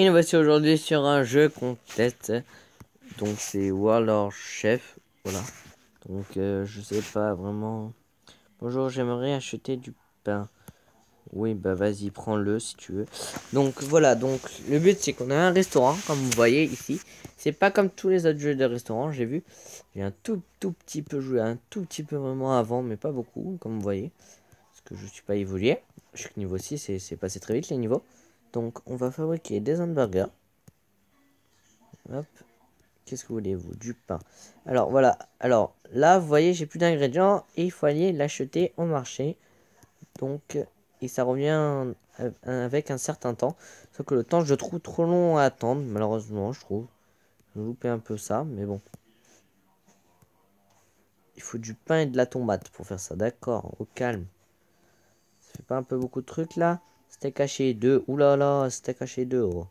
Et nous voici aujourd'hui sur un jeu qu'on teste. Donc c'est Warlord Chef. Voilà. Donc euh, je sais pas vraiment. Bonjour, j'aimerais acheter du pain. Oui, bah vas-y, prends-le si tu veux. Donc voilà, donc le but c'est qu'on a un restaurant, comme vous voyez ici. C'est pas comme tous les autres jeux de restaurant, j'ai vu. J'ai un tout tout petit peu joué, un tout petit peu vraiment avant, mais pas beaucoup, comme vous voyez. Parce que je suis pas évolué. Je suis niveau 6 et c'est passé très vite les niveaux. Donc, on va fabriquer des hamburgers. Hop. Qu'est-ce que voulez-vous? Du pain. Alors, voilà. Alors, là, vous voyez, j'ai plus d'ingrédients. Et il faut aller l'acheter au marché. Donc, et ça revient avec un certain temps. Sauf que le temps, je trouve trop long à attendre. Malheureusement, je trouve. Je loupé un peu ça, mais bon. Il faut du pain et de la tomate pour faire ça. D'accord, au calme. Ça fait pas un peu beaucoup de trucs, là? Steak caché 2. Oulala, steak caché 2.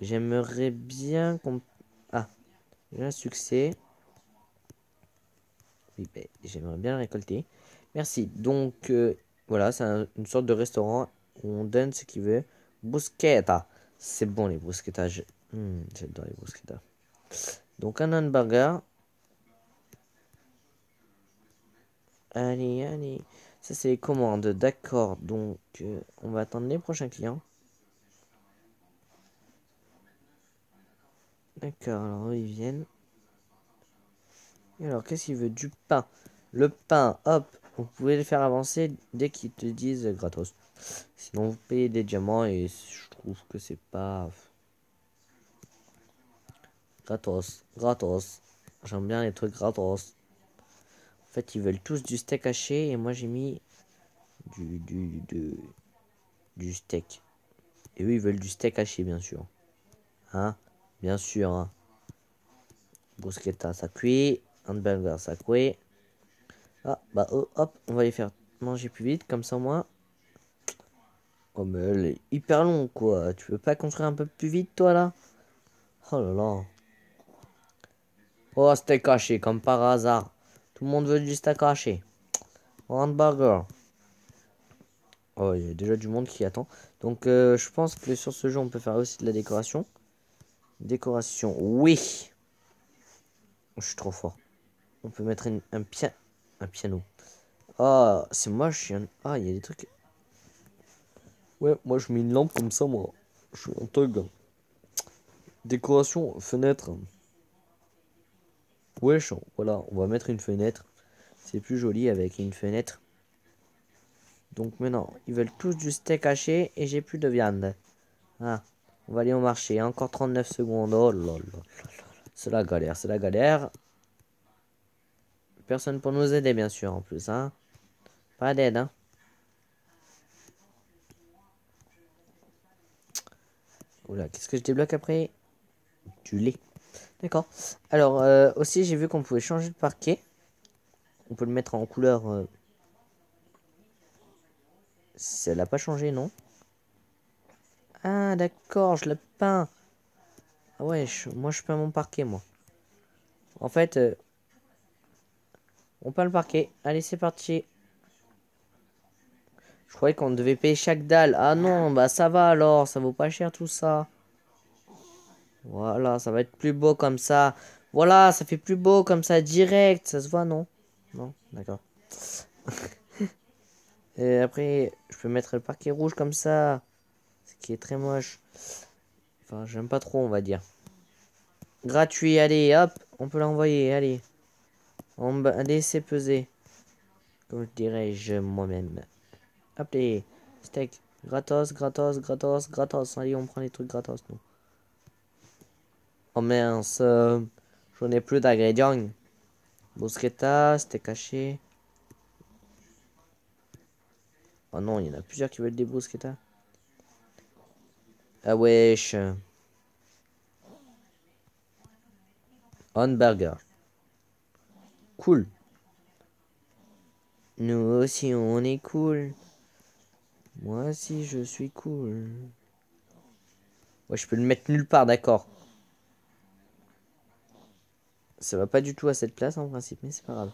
J'aimerais bien qu'on... Ah, j'ai un succès. Oui, ben, j'aimerais bien le récolter. Merci. Donc, euh, voilà, c'est une sorte de restaurant où on donne ce qu'il veut. Bruschetta. C'est bon, les bruschetta. Hmm, j'adore les bruschetta. Donc, un hamburger. Allez, allez. Ça, c'est les commandes. D'accord. Donc, euh, on va attendre les prochains clients. D'accord. Alors, ils viennent. Et alors, qu'est-ce qu'il veut Du pain? Le pain, hop. Vous pouvez le faire avancer dès qu'ils te disent gratos. Sinon, vous payez des diamants et je trouve que c'est pas... Gratos. Gratos. J'aime bien les trucs gratos. Fait, ils veulent tous du steak haché et moi j'ai mis du, du, du steak. Et eux, ils veulent du steak haché, bien sûr. Hein? Bien sûr. Hein ça cuit. Hamburger, ça cuit. Ah, bah, oh, hop, on va les faire manger plus vite, comme ça, moi. Oh, mais elle est hyper long, quoi. Tu veux pas construire un peu plus vite, toi, là? Oh là là. Oh, steak haché, comme par hasard. Tout le monde veut du steak haché. Hamburger. Oh, il y a déjà du monde qui attend. Donc, euh, je pense que sur ce jeu, on peut faire aussi de la décoration. Décoration, oui. Je suis trop fort. On peut mettre un, un piano. Ah, c'est un... Ah, il y a des trucs... Ouais, moi, je mets une lampe comme ça, moi. Je suis un thug. Décoration, fenêtre. Wesh, voilà, on va mettre une fenêtre. C'est plus joli avec une fenêtre. Donc maintenant, ils veulent tous du steak haché et j'ai plus de viande. Ah, on va aller au marché. Encore 39 secondes. Oh là là. C'est la galère, c'est la galère. Personne pour nous aider, bien sûr, en plus. Hein. Pas d'aide, hein. Oula, qu'est-ce que je débloque après? Du lait. D'accord. Alors, euh, aussi, j'ai vu qu'on pouvait changer de parquet. On peut le mettre en couleur... Euh... Ça l'a pas changé, non? Ah, d'accord, je l'ai peint. Ah ouais, moi, je peins mon parquet, moi. En fait... Euh, on peint le parquet. Allez, c'est parti. Je croyais qu'on devait payer chaque dalle. Ah non, bah ça va alors. Ça vaut pas cher tout ça. Voilà, ça va être plus beau comme ça. Voilà, ça fait plus beau comme ça, direct. Ça se voit, non? Non D'accord. Et après, je peux mettre le parquet rouge comme ça. Ce qui est très moche. Enfin, j'aime pas trop, on va dire. Gratuit, allez, hop. On peut l'envoyer, allez. On va laisser peser. Comme dirais-je moi-même. Appelez. Steak. Gratos, gratos, gratos, gratos. Allez, on prend les trucs gratos, nous. Oh mince, euh, j'en ai plus d'ingrédients. Bruschetta, c'était caché. Oh non, il y en a plusieurs qui veulent des bruschetta. Ah wesh. Hamburger. Cool. Nous aussi, on est cool. Moi aussi, je suis cool. Ouais, je peux le mettre nulle part, d'accord. Ça va pas du tout à cette place en principe, mais c'est pas grave.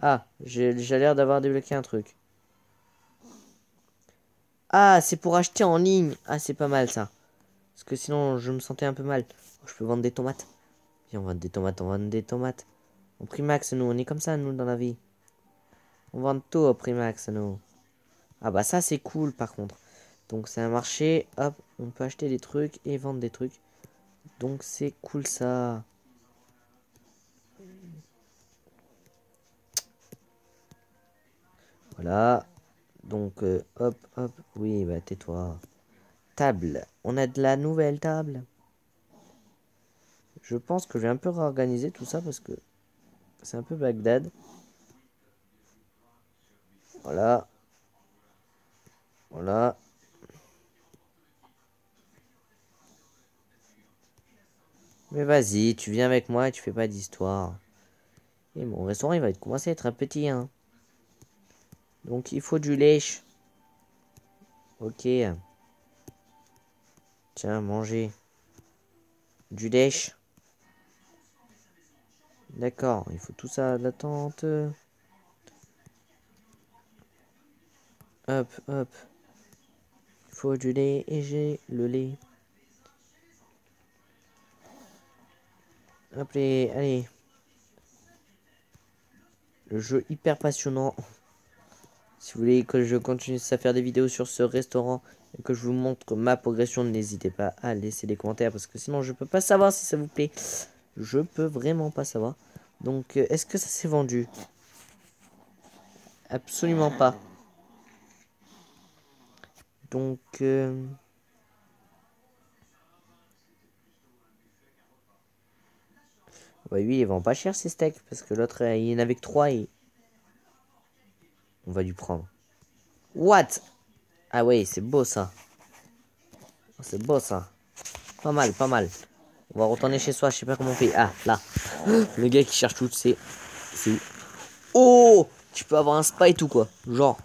Ah, j'ai l'air d'avoir débloqué un truc. Ah, c'est pour acheter en ligne. Ah, c'est pas mal ça. que sinon, je me sentais un peu mal. Je peux vendre des tomates. Viens, on vend des tomates, on vend des tomates. Au Primax, nous, on est comme ça, nous, dans la vie. On vend tout au Primax, nous. Ah bah ça, c'est cool, par contre. Donc, c'est un marché. Hop, on peut acheter des trucs et vendre des trucs. Donc, c'est cool, ça. Voilà. Donc, euh, hop, hop. Oui, bah tais-toi. Table. On a de la nouvelle table. Je pense que je vais un peu réorganiser tout ça parce que c'est un peu Bagdad. Voilà. Voilà. Mais vas-y, tu viens avec moi et tu fais pas d'histoire. Et mon restaurant, il va commencer à être petit, hein. Donc, il faut du lèche. Ok. Tiens, manger. Du lèche. D'accord, il faut tout ça d'attente. Hop, hop. Il faut du lait et j'ai le lait. Hop, les, allez. Le jeu hyper passionnant. Si vous voulez que je continue à faire des vidéos sur ce restaurant et que je vous montre ma progression, n'hésitez pas à laisser des commentaires parce que sinon je peux pas savoir si ça vous plaît. Je peux vraiment pas savoir. Donc, euh, est-ce que ça s'est vendu? Absolument pas. Donc... Euh... Ouais, oui, ils vont pas cher ces steaks parce que l'autre, il y en avait que 3 et on va lui prendre. What? Ah ouais, c'est beau ça. C'est beau ça. Pas mal, pas mal. On va retourner chez soi, je sais pas comment on fait. Ah, là. Le gars qui cherche tout, c'est... C'est Oh Tu peux avoir un spy tout quoi. Genre.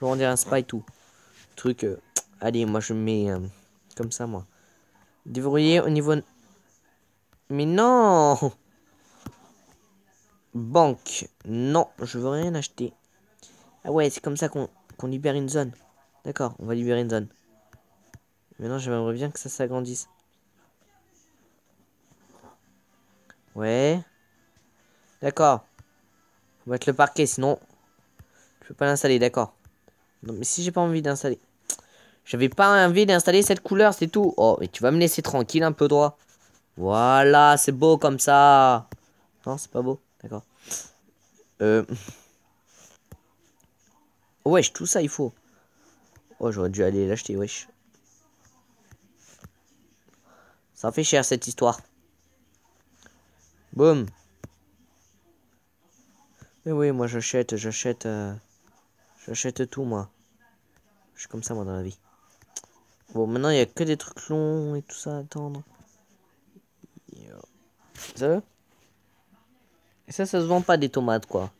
Genre on dirait un spy tout. Truc... Euh, allez, moi je mets... Euh, comme ça, moi. Déverrouiller au niveau... Mais non Banque. Non, je veux rien acheter. Ah ouais, c'est comme ça qu'on libère une zone. D'accord, on va libérer une zone. Maintenant, j'aimerais bien que ça s'agrandisse. Ouais. D'accord. On va mettre le parquet, sinon... Je peux pas l'installer, d'accord. Non, mais si j'ai pas envie d'installer... J'avais pas envie d'installer cette couleur, c'est tout. Oh, mais tu vas me laisser tranquille un peu droit. Voilà, c'est beau comme ça. Non, c'est pas beau. D'accord. Euh... Wesh, tout ça, il faut. Oh, j'aurais dû aller l'acheter, wesh. Ça fait cher, cette histoire. Boum. Mais oui, moi, j'achète, j'achète... Euh, j'achète tout, moi. Je suis comme ça, moi, dans la vie. Bon, maintenant, il n'y a que des trucs longs et tout ça à attendre. Ça Et ça, ça se vend pas des tomates, quoi.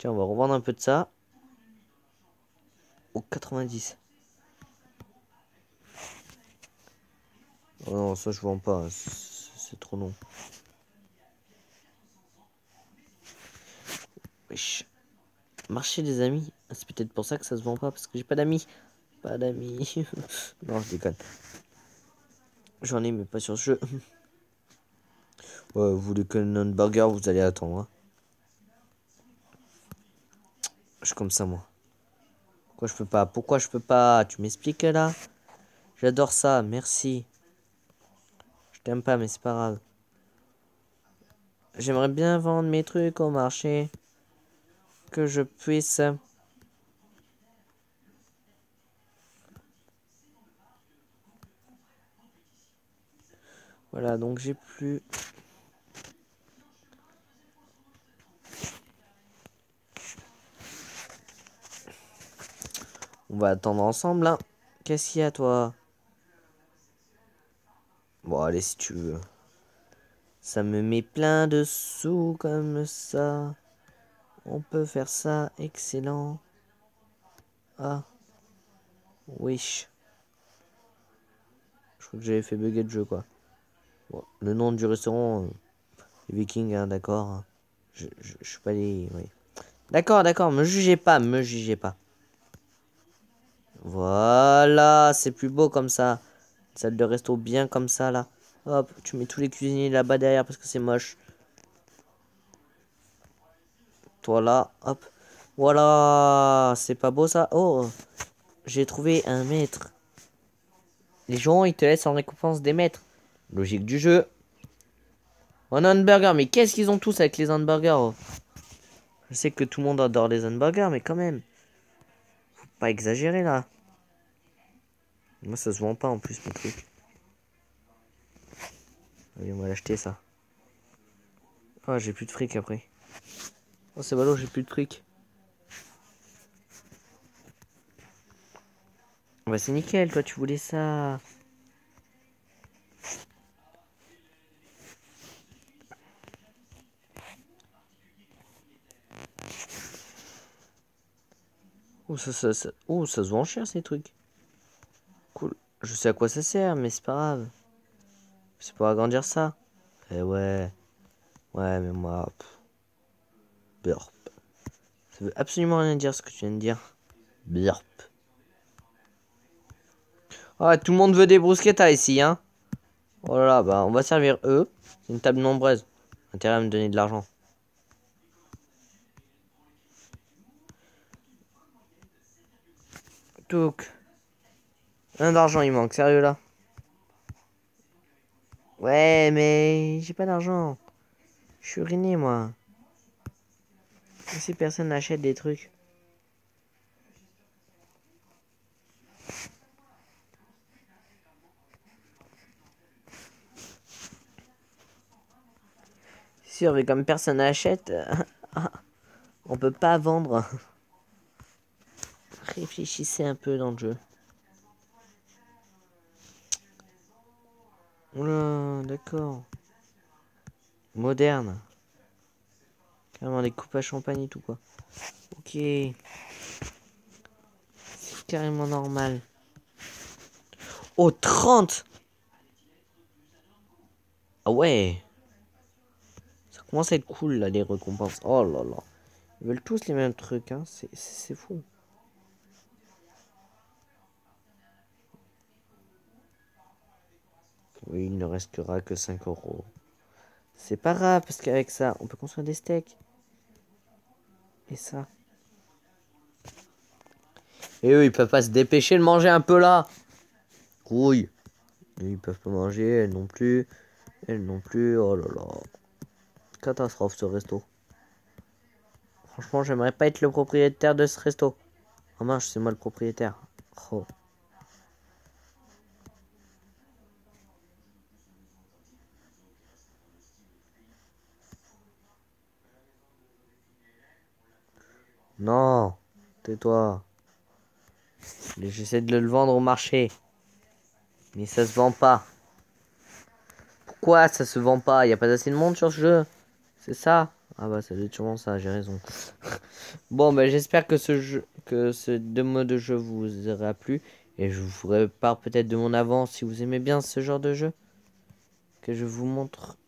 Tiens, on va revendre un peu de ça. Au 90. Oh non, ça je vends pas. C'est trop long. Wesh. Marché des amis. Ah, c'est peut-être pour ça que ça se vend pas. Parce que j'ai pas d'amis. Pas d'amis. non, je déconne. J'en ai, mais pas sur ce jeu. Ouais, vous voulez que burger, vous allez attendre. Hein. Je suis comme ça, moi. Pourquoi je peux pas Pourquoi je peux pas? Tu m'expliques là? J'adore ça, merci. Je t'aime pas, mais c'est pas grave. J'aimerais bien vendre mes trucs au marché. Que je puisse... Voilà, donc j'ai plus... On va attendre ensemble, hein. Qu'est-ce qu'il y a, toi? Bon, allez, si tu veux. Ça me met plein de sous comme ça. On peut faire ça. Excellent. Ah. Wish. Je crois que j'avais fait bugger de jeu, quoi. Le nom du restaurant, euh, Viking, hein, d'accord. Je, je, je, suis pas les... Oui. D'accord, d'accord, me jugez pas, me jugez pas. Voilà, c'est plus beau comme ça. salle de resto bien comme ça, là. Hop, tu mets tous les cuisiniers là-bas derrière parce que c'est moche. Toi là, hop. Voilà, c'est pas beau ça. Oh, j'ai trouvé un maître. Les gens, ils te laissent en récompense des maîtres. Logique du jeu. Un hamburger, mais qu'est-ce qu'ils ont tous avec les hamburgers oh? Je sais que tout le monde adore les hamburgers, mais quand même. Pas exagérer là. Moi, ça se vend pas en plus, mon truc. Allez, on va l'acheter ça. Oh, j'ai plus de fric après. Oh, c'est ballot, j'ai plus de fric. Bah, c'est nickel, toi, tu voulais ça. Oh, ça, ça, ça, ça se vend cher ces trucs. Cool. Je sais à quoi ça sert, mais c'est pas grave. C'est pour agrandir ça. Eh ouais. Ouais, mais moi. Burp. Ça veut absolument rien dire ce que tu viens de dire. Burp. Ah, tout le monde veut des bruschettas ici, hein. Oh là là, bah on va servir eux. C'est une table nombreuse. Intérêt à me donner de l'argent. Un d'argent il manque, sérieux là Ouais, mais j'ai pas d'argent. Je suis ruiné, moi. Si personne n'achète des trucs. Sûr, mais comme personne n'achète, on peut pas vendre. Réfléchissez un peu dans le jeu. Oula, d'accord. Moderne. Carrément des coupes à champagne et tout quoi. Ok. Carrément normal. Oh, 30 Ah ouais Ça commence à être cool là les récompenses. Oh là là. Ils veulent tous les mêmes trucs, hein. C'est fou. Oui, il ne restera que 5 euros. C'est pas grave, parce qu'avec ça, on peut construire des steaks. Et ça. Et eux, ils peuvent pas se dépêcher de manger un peu là. Oui. Ils peuvent pas manger, elles non plus. Elles non plus. Oh là là. Catastrophe ce resto. Franchement, j'aimerais pas être le propriétaire de ce resto. Oh mince, c'est moi le propriétaire. Oh. Non, tais-toi. J'essaie de le vendre au marché. Mais ça se vend pas. Pourquoi ça se vend pas? Il n'y a pas assez de monde sur ce jeu C'est ça? Ah bah ça doit être sûrement ça, j'ai raison. bon bah j'espère que ce jeu, que ce deux mots de jeu vous aura plu. Et je vous répare peut-être de mon avance si vous aimez bien ce genre de jeu. Que je vous montre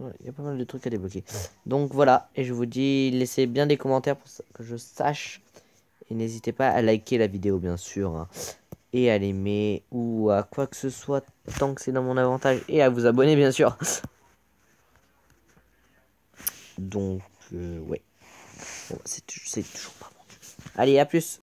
il y a pas mal de trucs à débloquer. Donc voilà, et je vous dis, laissez bien des commentaires pour que je sache. Et n'hésitez pas à liker la vidéo, bien sûr. Hein. et à l'aimer, ou à quoi que ce soit, tant que c'est dans mon avantage. Et à vous abonner, bien sûr. Donc, euh, ouais. c'est toujours pas bon. Allez, à plus